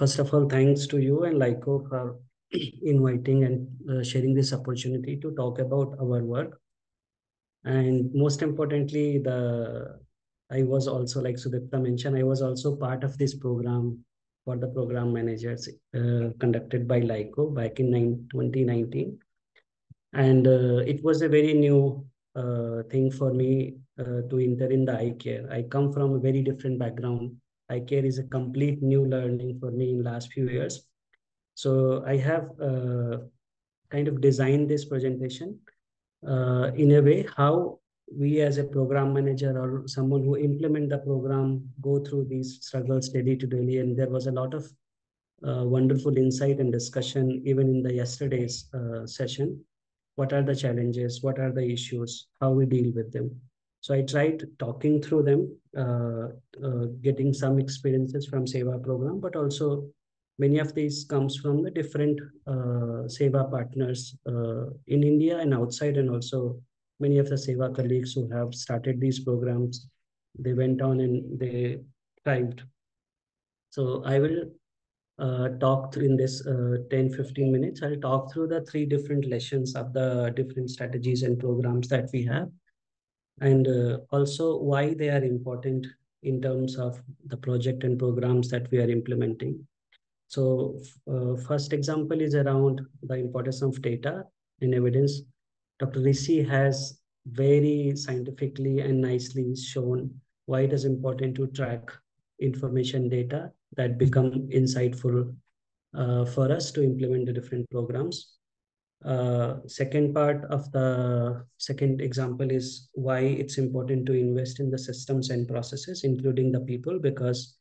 first of all, thanks to you and LAICO for inviting and uh, sharing this opportunity to talk about our work. And most importantly, the I was also, like Sudipta mentioned, I was also part of this program for the program managers uh, conducted by LAICO back in 2019. And uh, it was a very new uh, thing for me uh, to enter in the eye care. I come from a very different background. Eye care is a complete new learning for me in last few years. So I have uh, kind of designed this presentation uh, in a way how we as a program manager or someone who implement the program go through these struggles daily to daily. And there was a lot of uh, wonderful insight and discussion even in the yesterday's uh, session. What are the challenges? What are the issues? How we deal with them so i tried talking through them uh, uh getting some experiences from seva program but also many of these comes from the different uh, seva partners uh, in india and outside and also many of the Seva colleagues who have started these programs, they went on and they thrived. So I will uh, talk through in this uh, 10, 15 minutes. I'll talk through the three different lessons of the different strategies and programs that we have. And uh, also why they are important in terms of the project and programs that we are implementing. So uh, first example is around the importance of data and evidence Dr. Rishi has very scientifically and nicely shown why it is important to track information data that become insightful uh, for us to implement the different programs. Uh, second part of the second example is why it's important to invest in the systems and processes, including the people, because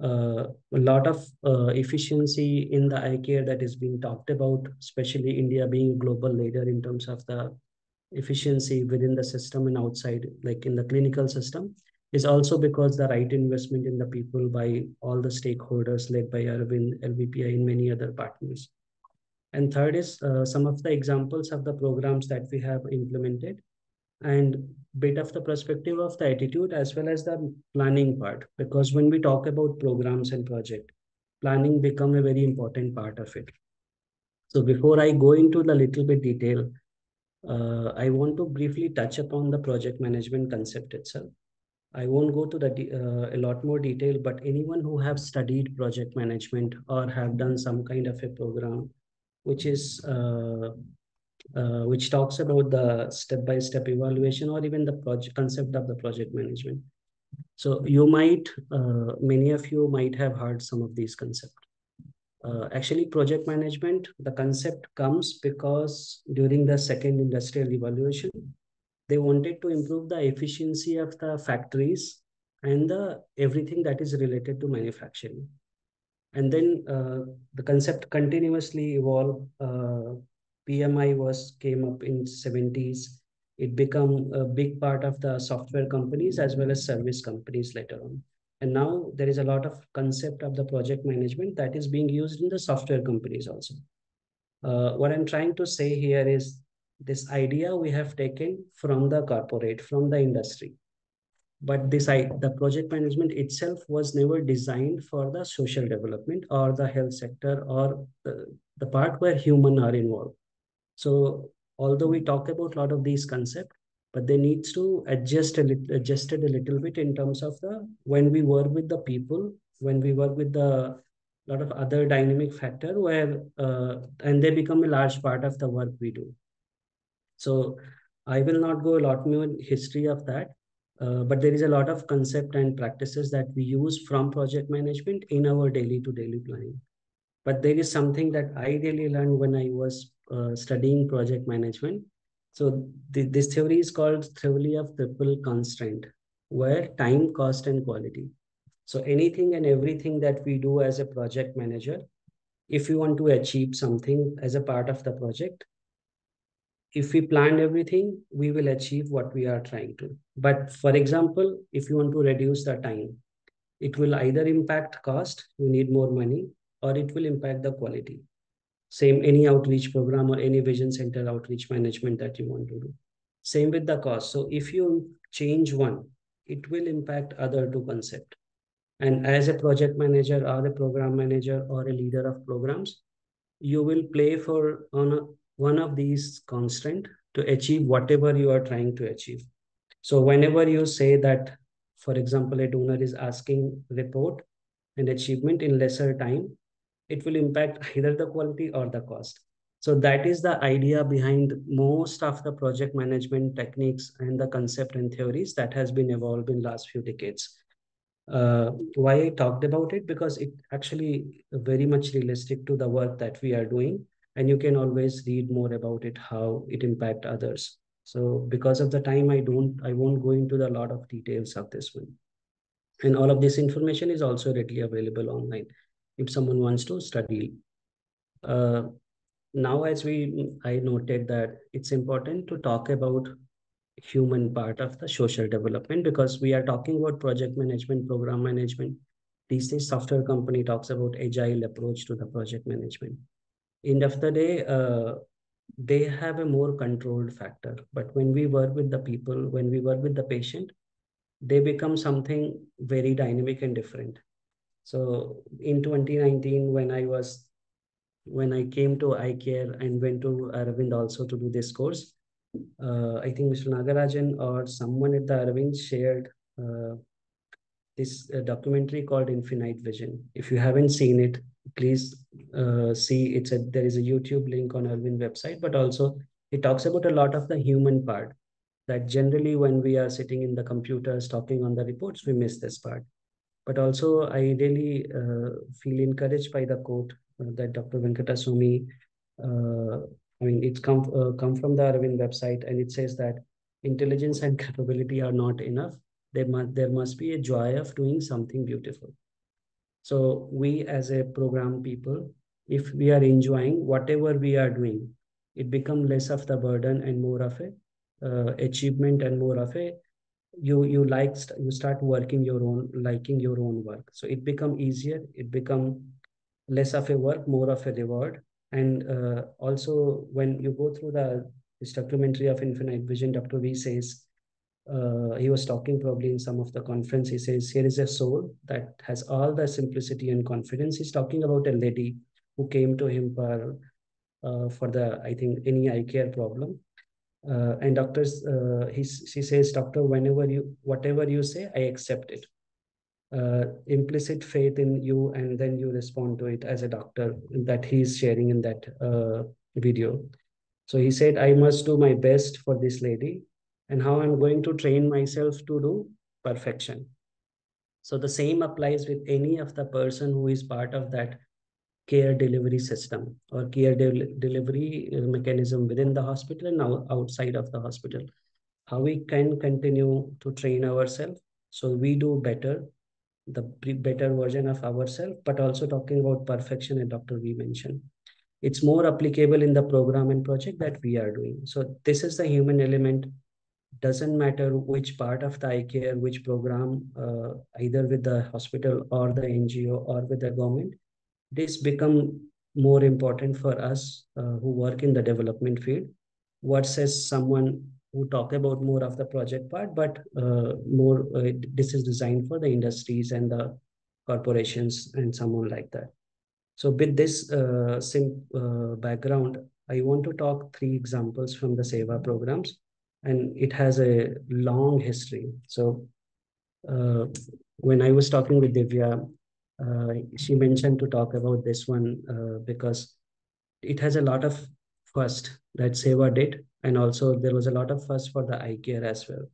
uh, a lot of uh, efficiency in the care that is being talked about, especially India being global leader in terms of the efficiency within the system and outside, like in the clinical system, is also because the right investment in the people by all the stakeholders led by Aravind, LVPEI, and many other partners. And third is uh, some of the examples of the programs that we have implemented and bit of the perspective of the attitude as well as the planning part. Because when we talk about programs and project planning become a very important part of it. So before i go into the little bit detail uh, i want to briefly touch upon the project management concept itself. I won't go to the uh, a lot more detail but anyone who have studied project management or have done some kind of a program which is uh, uh, which talks about the step-by-step evaluation or even the project concept of the project management. So you might, uh, many of you might have heard some of these concepts. Uh, actually, project management, the concept comes because during the second industrial evaluation, they wanted to improve the efficiency of the factories and the everything that is related to manufacturing. And then uh, the concept continuously evolved uh, PMI was came up in 70s. It became a big part of the software companies as well as service companies later on. And now there is a lot of concept of the project management that is being used in the software companies also. Uh, what I'm trying to say here is this idea we have taken from the corporate, from the industry. But this I, the project management itself was never designed for the social development or the health sector or the, the part where human are involved. So although we talk about a lot of these concepts, but they needs to adjust a little, adjusted a little bit in terms of the when we work with the people, when we work with the lot of other dynamic factor where uh, and they become a large part of the work we do. So I will not go a lot more in history of that, uh, but there is a lot of concept and practices that we use from project management in our daily to daily planning. But there is something that I really learned when I was uh, studying project management. So this theory is called theory of triple constraint, where time, cost, and quality. So anything and everything that we do as a project manager, if we want to achieve something as a part of the project, if we plan everything, we will achieve what we are trying to. But for example, if you want to reduce the time, it will either impact cost, you need more money, or it will impact the quality. Same any outreach program or any vision center outreach management that you want to do. Same with the cost. So if you change one, it will impact other two concept. And as a project manager or a program manager or a leader of programs, you will play for on a, one of these constant to achieve whatever you are trying to achieve. So whenever you say that, for example, a donor is asking report and achievement in lesser time, it will impact either the quality or the cost. So that is the idea behind most of the project management techniques and the concept and theories that has been evolved in last few decades. Uh, why I talked about it? Because it actually very much realistic to the work that we are doing. And you can always read more about it, how it impact others. So because of the time, I don't, I won't go into the lot of details of this one. And all of this information is also readily available online if someone wants to study. Uh, now, as we, I noted that it's important to talk about human part of the social development because we are talking about project management, program management. These days, software company talks about agile approach to the project management. End of the day, uh, they have a more controlled factor. But when we work with the people, when we work with the patient, they become something very dynamic and different. So in 2019, when I was, when I came to eye care and went to Aravind also to do this course, uh, I think Mr. Nagarajan or someone at the Aravind shared uh, this uh, documentary called Infinite Vision. If you haven't seen it, please uh, see it's a there is a YouTube link on Aravind website, but also it talks about a lot of the human part that generally when we are sitting in the computers talking on the reports, we miss this part. But also I really uh, feel encouraged by the quote uh, that Dr. Venkataswamy uh, I mean, it's come uh, come from the Aravind website, and it says that intelligence and capability are not enough. There must there must be a joy of doing something beautiful. So we, as a program people, if we are enjoying whatever we are doing, it becomes less of the burden and more of a uh, achievement and more of a you you like you start working your own liking your own work so it become easier it become less of a work more of a reward and uh, also, when you go through the this documentary of Infinite Vision, Dr. V says, uh, he was talking probably in some of the conference. He says, here is a soul that has all the simplicity and confidence. He's talking about a lady who came to him for, uh, for the, I think, any eye care problem. Uh, and doctors, uh, he, she says, doctor, whenever you, whatever you say, I accept it uh, implicit faith in you and then you respond to it as a doctor that he's sharing in that video so he said i must do my best for this lady and how i'm going to train myself to do perfection so the same applies with any of the person who is part of that care delivery system or care de delivery mechanism within the hospital and now outside of the hospital how we can continue to train ourselves so we do better the better version of ourselves, but also talking about perfection, and Dr. V mentioned. It's more applicable in the program and project that we are doing. So this is the human element. Doesn't matter which part of the eye care, which program, uh, either with the hospital or the NGO or with the government, this become more important for us uh, who work in the development field versus someone who talk about more of the project part, but uh, more uh, this is designed for the industries and the corporations and someone like that. So with this uh, uh, background, I want to talk three examples from the SEVA programs, and it has a long history. So uh, when I was talking with Divya, uh, she mentioned to talk about this one because it has a lot of first that SEVA did and also there was a lot of first for the eye care as well.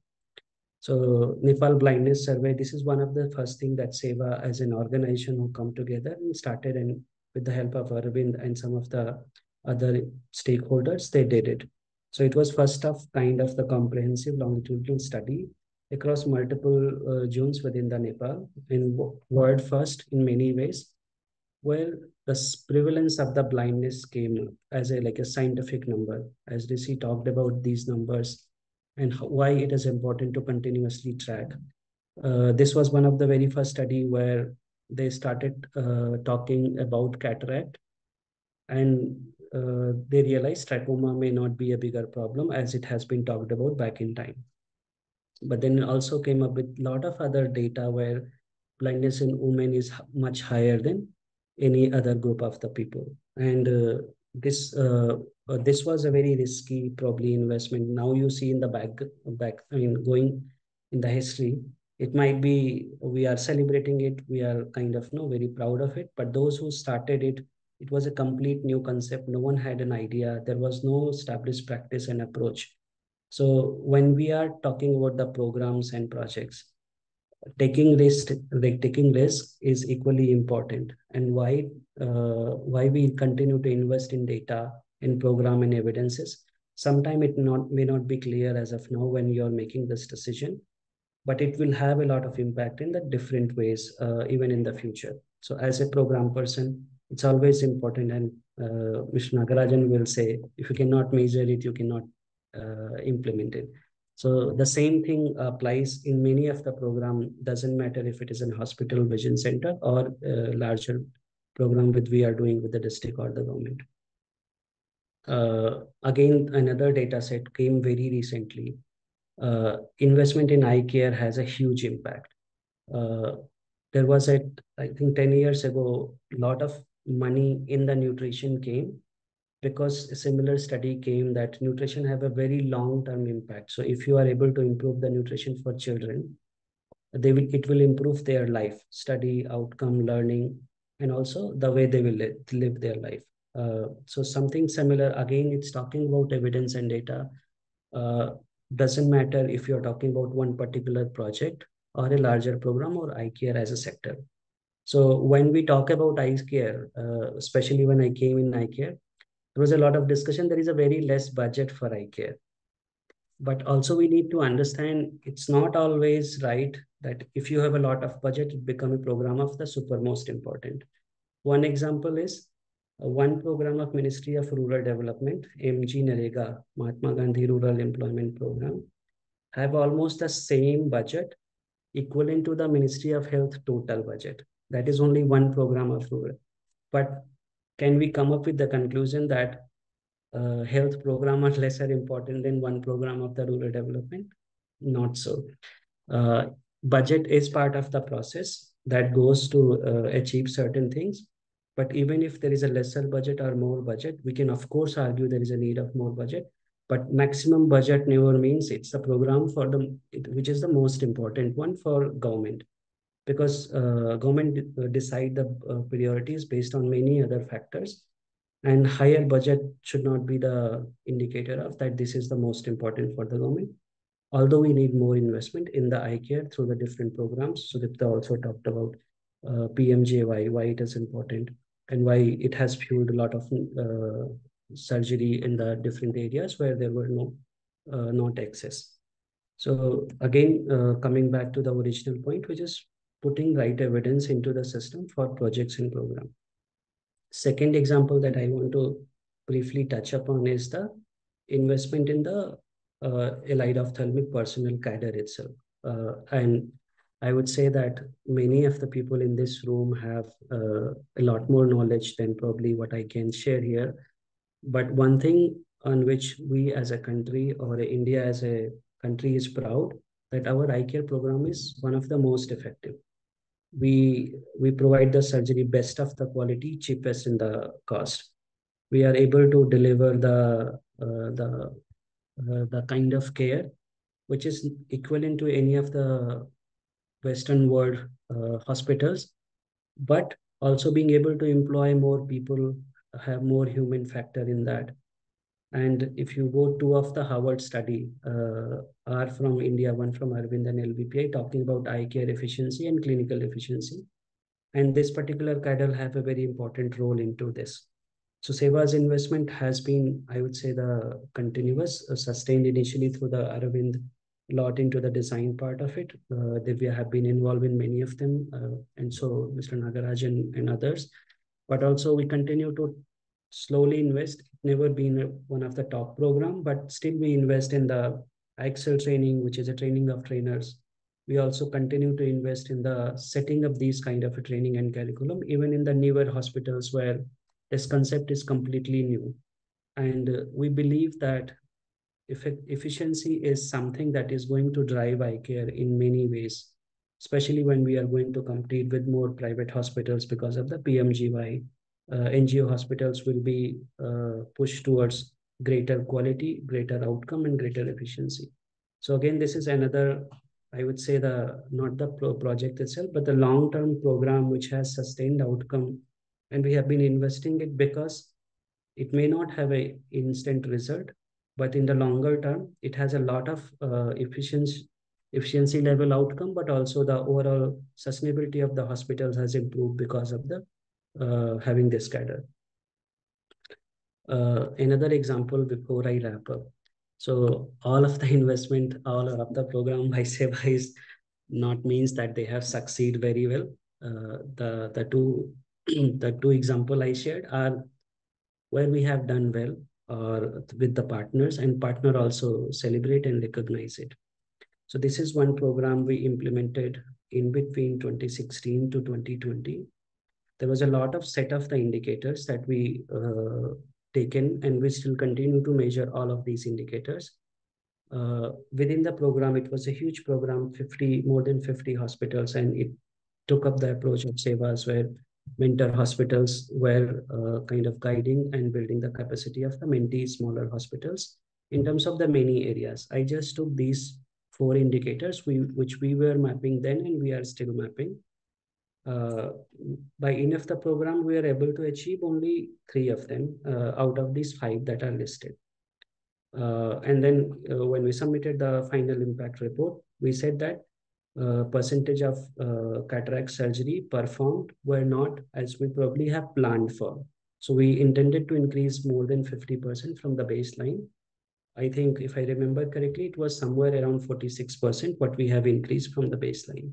So Nepal Blindness Survey, this is one of the first thing that SEVA as an organization who come together and started and with the help of Aravind and some of the other stakeholders, they did it. So it was first of kind of the comprehensive longitudinal study across multiple uh, zones within the Nepal in world first in many ways where the prevalence of the blindness came as a like a scientific number as Rishi talked about these numbers and how, why it is important to continuously track. Uh, this was one of the very first study where they started uh, talking about cataract and uh, they realized trachoma may not be a bigger problem as it has been talked about back in time. But then also came up with a lot of other data where blindness in women is much higher than any other group of the people. And uh, this uh, uh, this was a very risky probably investment. Now you see in the back back I mean going in the history, it might be we are celebrating it, we are kind of no very proud of it. But those who started it, it was a complete new concept. No one had an idea. There was no established practice and approach. So when we are talking about the programs and projects, taking risk like taking risk is equally important and why uh, why we continue to invest in data in program and evidences sometime it not may not be clear as of now when you're making this decision but it will have a lot of impact in the different ways uh, even in the future so as a program person it's always important and uh, Mr. Nagarajan will say if you cannot measure it you cannot uh, implement it so the same thing applies in many of the program, doesn't matter if it is a hospital vision center or a larger program that we are doing with the district or the government. Uh, again, another data set came very recently. Uh, investment in eye care has a huge impact. Uh, there was a, I think 10 years ago, a lot of money in the nutrition came because a similar study came that nutrition have a very long-term impact. So if you are able to improve the nutrition for children, they will it will improve their life, study, outcome, learning, and also the way they will live, live their life. Uh, so something similar, again, it's talking about evidence and data. Uh, doesn't matter if you're talking about one particular project or a larger program or eye care as a sector. So when we talk about eye care, uh, especially when I came in eye care, there was a lot of discussion. There is a very less budget for eye care. But also we need to understand it's not always right that if you have a lot of budget, it become a program of the super most important. One example is uh, one program of Ministry of Rural Development, MGNREGA, Mahatma Gandhi Rural Employment Program, have almost the same budget equivalent to the Ministry of Health total budget. That is only one program of rural. But can we come up with the conclusion that uh, health program are lesser important than one program of the rural development? Not so. Uh, budget is part of the process that goes to uh, achieve certain things. But even if there is a lesser budget or more budget, we can of course argue there is a need of more budget. But maximum budget never means it's the program for the which is the most important one for government because uh, government uh, decide the uh, priorities based on many other factors. And higher budget should not be the indicator of that this is the most important for the government. Although we need more investment in the eye care through the different programs. Sudipta also talked about uh, PMJAY why it is important and why it has fueled a lot of uh, surgery in the different areas where there were no uh, not access. So again coming back to the original point which is putting right evidence into the system for projects and program. Second example that I want to briefly touch upon is the investment in the uh, allied ophthalmic personnel cadre itself. Uh, and I would say that many of the people in this room have uh, a lot more knowledge than probably what I can share here. But one thing on which we as a country or India as a country is proud that our eye care program is one of the most effective we we provide the surgery best of the quality cheapest in the cost. We are able to deliver the uh, the uh, the kind of care which is equivalent to any of the western world uh, hospitals but also being able to employ more people have more human factor in that and if you go two of the Harvard study uh, are from India, one from Aravind and LVPEI, talking about eye care efficiency and clinical efficiency. And this particular cadre have a very important role into this. So Seva's investment has been, I would say, the continuous, uh, sustained initially through the Aravind lot into the design part of it. Uh, Divya have been involved in many of them, uh, and so Mr. Nagarajan and others. But also we continue to slowly invest. Never been one of the top program, but still we invest in the Excel training, which is a training of trainers. We also continue to invest in the setting of these kind of a training and curriculum, even in the newer hospitals where this concept is completely new. And we believe that efficiency is something that is going to drive eye care in many ways. especially when we are going to compete with more private hospitals because of the PMJAY. Uh, NGO hospitals will be uh, pushed towards greater quality, greater outcome, and greater efficiency. So again, this is another, I would say the not the pro project itself, but the long-term program which has sustained outcome. And we have been investing it because it may not have a instant result, but in the longer term, it has a lot of uh, efficiency efficiency level outcome, but also the overall sustainability of the hospitals has improved because of the uh, having this cadre. Uh, another example before I wrap up. So all of the investment, all of the program by SEVA is not means that they have succeed very well. Uh, the the two the two example I shared are where we have done well or with the partners and partner also celebrate and recognize it. So this is one program we implemented in between 2016 to 2020. There was a lot of set of the indicators that we uh, taken and we still continue to measure all of these indicators. Uh, within the program, it was a huge program, 50, more than 50 hospitals, and it took up the approach of Sevas where mentor hospitals were uh, kind of guiding and building the capacity of the mentee smaller hospitals in terms of the many areas. I just took these four indicators we, which we were mapping then and we are still mapping. Uh, by end of the program, we are able to achieve only three of them uh, out of these five that are listed. Uh, and then when we submitted the final impact report, we said that uh, percentage of uh, cataract surgery performed were not as we probably have planned for. So we intended to increase more than 50% from the baseline I think if I remember correctly, it was somewhere around 46% what we have increased from the baseline.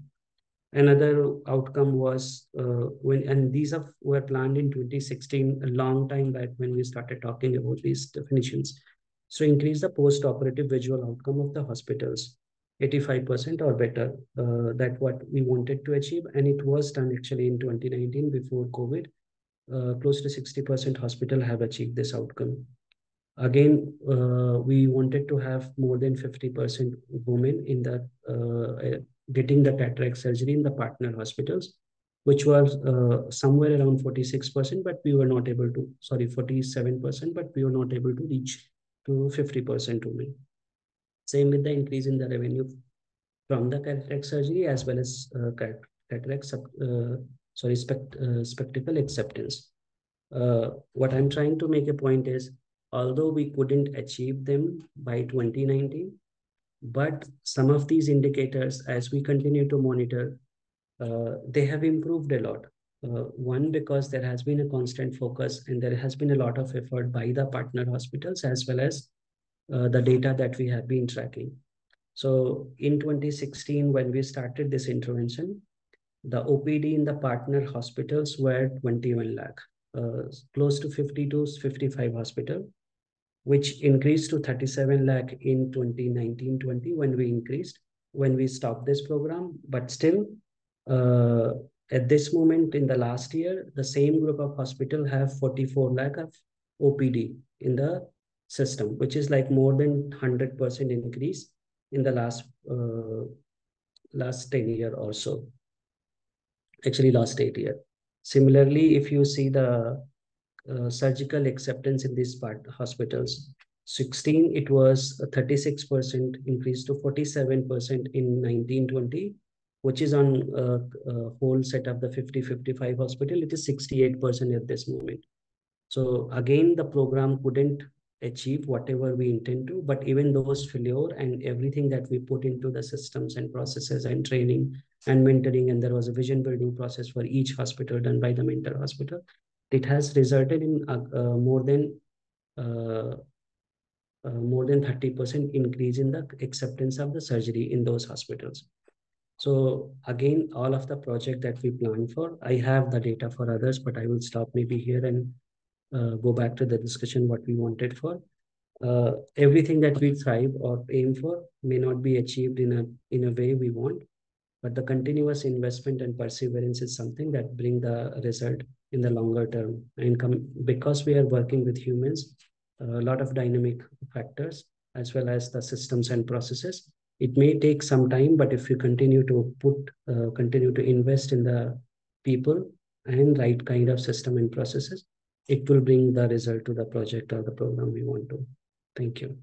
Another outcome was uh, when, and these are, were planned in 2016, a long time back when we started talking about these definitions. So increase the post-operative visual outcome of the hospitals, 85% or better. Uh, that what we wanted to achieve. And it was done actually in 2019 before COVID. Uh, close to 60% hospital have achieved this outcome. Again, uh, we wanted to have more than 50% women in the uh, getting the cataract surgery in the partner hospitals, which was uh, somewhere around 46%, but we were not able to, sorry, 47%, but we were not able to reach to 50% women. Same with the increase in the revenue from the cataract surgery as well as uh, cataract, uh, sorry, spect, uh, spectacle acceptance. Uh, what I'm trying to make a point is although we couldn't achieve them by 2019, but some of these indicators, as we continue to monitor, uh, they have improved a lot. Uh, one, because there has been a constant focus and there has been a lot of effort by the partner hospitals as well as uh, the data that we have been tracking. So in 2016, when we started this intervention, the OPD in the partner hospitals were 21 lakh, uh, close to 50 to 55 hospital which increased to 37 lakh in 2019-20 when we increased, when we stopped this program. But still, uh, at this moment in the last year, the same group of hospital have 44 lakh of OPD in the system, which is like more than 100% increase in the last uh, last 10 year or so. Actually, last eight year. Similarly, if you see the uh, surgical acceptance in these part hospitals. 16, it was 36% increase to 47% in 1920, which is on a uh, whole set of the 50-55 hospital. It is 68% at this moment. So again, the program couldn't achieve whatever we intend to, but even those failure and everything that we put into the systems and processes and training and mentoring, and there was a vision building process for each hospital done by the mentor hospital it has resulted in uh, uh, more than uh, more than 30% increase in the acceptance of the surgery in those hospitals. So again, all of the project that we plan for, I have the data for others, but I will stop maybe here and uh, go back to the discussion what we wanted for. Uh, everything that we thrive or aim for may not be achieved in a in a way we want, but the continuous investment and perseverance is something that bring the result in the longer term. And come, because we are working with humans, a lot of dynamic factors, as well as the systems and processes, it may take some time, but if you continue to put, uh, continue to invest in the people and right kind of system and processes, it will bring the result to the project or the program we want to. Thank you.